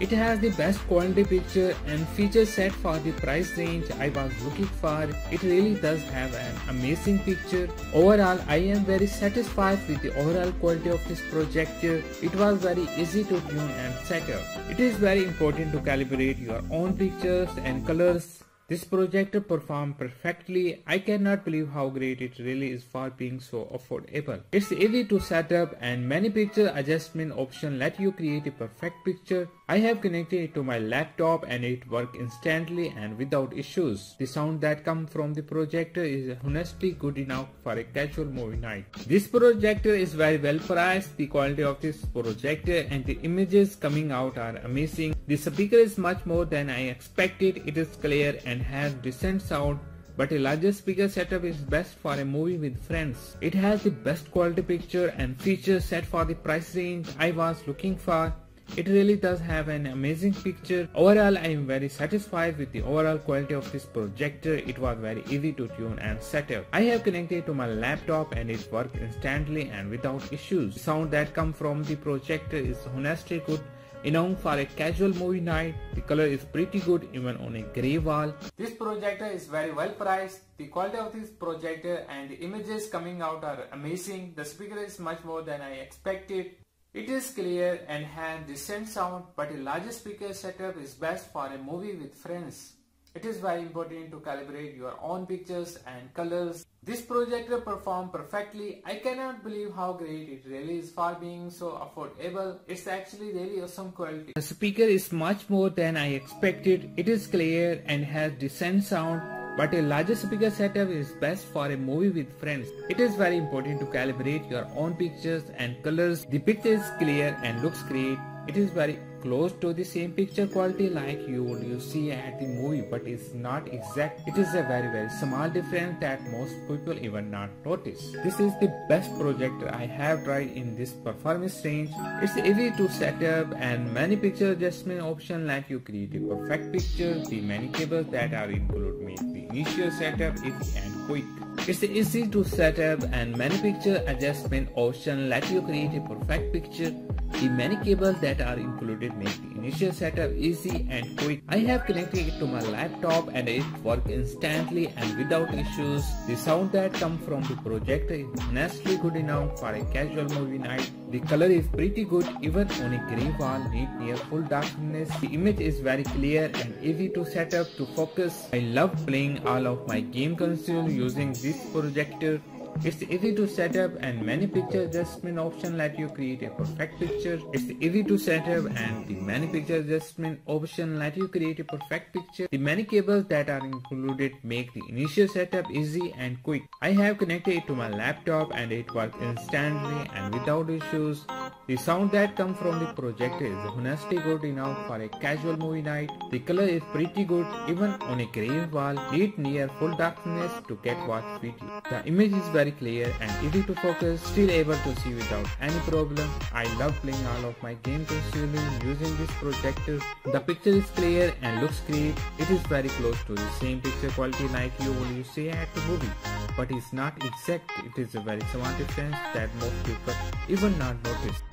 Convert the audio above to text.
It has the best quality picture and feature set for the price range I was looking for. It really does have an amazing picture. Overall, I am very satisfied with the overall quality of this projector. It was very easy to tune and set up. It is very important to calibrate your own pictures and colors this projector performed perfectly. I cannot believe how great it really is for being so affordable. It's easy to set up and many picture adjustment options let you create a perfect picture. I have connected it to my laptop and it works instantly and without issues. The sound that comes from the projector is honestly good enough for a casual movie night. This projector is very well priced. The quality of this projector and the images coming out are amazing. The speaker is much more than I expected. It is clear and and has decent sound but a larger speaker setup is best for a movie with friends. It has the best quality picture and features set for the price range I was looking for. It really does have an amazing picture. Overall, I am very satisfied with the overall quality of this projector. It was very easy to tune and set up. I have connected to my laptop and it worked instantly and without issues. The sound that comes from the projector is honestly good Enough for a casual movie night, the color is pretty good even on a grey wall. This projector is very well priced. The quality of this projector and the images coming out are amazing. The speaker is much more than I expected. It is clear and has decent sound but a larger speaker setup is best for a movie with friends. It is very important to calibrate your own pictures and colors. This projector performed perfectly. I cannot believe how great it really is for being so affordable. It's actually really awesome quality. The speaker is much more than I expected. It is clear and has decent sound but a larger speaker setup is best for a movie with friends. It is very important to calibrate your own pictures and colors. The picture is clear and looks great. It is very close to the same picture quality like you would you see at the movie but it's not exact. It is a very very small difference that most people even not notice. This is the best projector i have tried in this performance range. It's easy to set up and many picture adjustment options let you create a perfect picture. The many cables that are included make the initial setup easy and quick. It's easy to set up and many picture adjustment options let you create a perfect picture the many cables that are included make the initial setup easy and quick. I have connected it to my laptop and it works instantly and without issues. The sound that comes from the projector is honestly good enough for a casual movie night. The color is pretty good even on a grey wall lit near full darkness. The image is very clear and easy to set up to focus. I love playing all of my game console using this projector. It's easy to set up and many picture adjustment option let you create a perfect picture. It's easy to set up and the many picture adjustment option let you create a perfect picture. The many cables that are included make the initial setup easy and quick. I have connected it to my laptop and it works instantly and without issues. The sound that comes from the projector is honestly good enough for a casual movie night. The color is pretty good even on a grey wall lit near full darkness to get watch video. The image is very clear and easy to focus, still able to see without any problem. I love playing all of my games consuming using this projector. The picture is clear and looks great. It is very close to the same picture quality like you will see at the movie. But it's not exact, it is a very small difference that most people even not notice.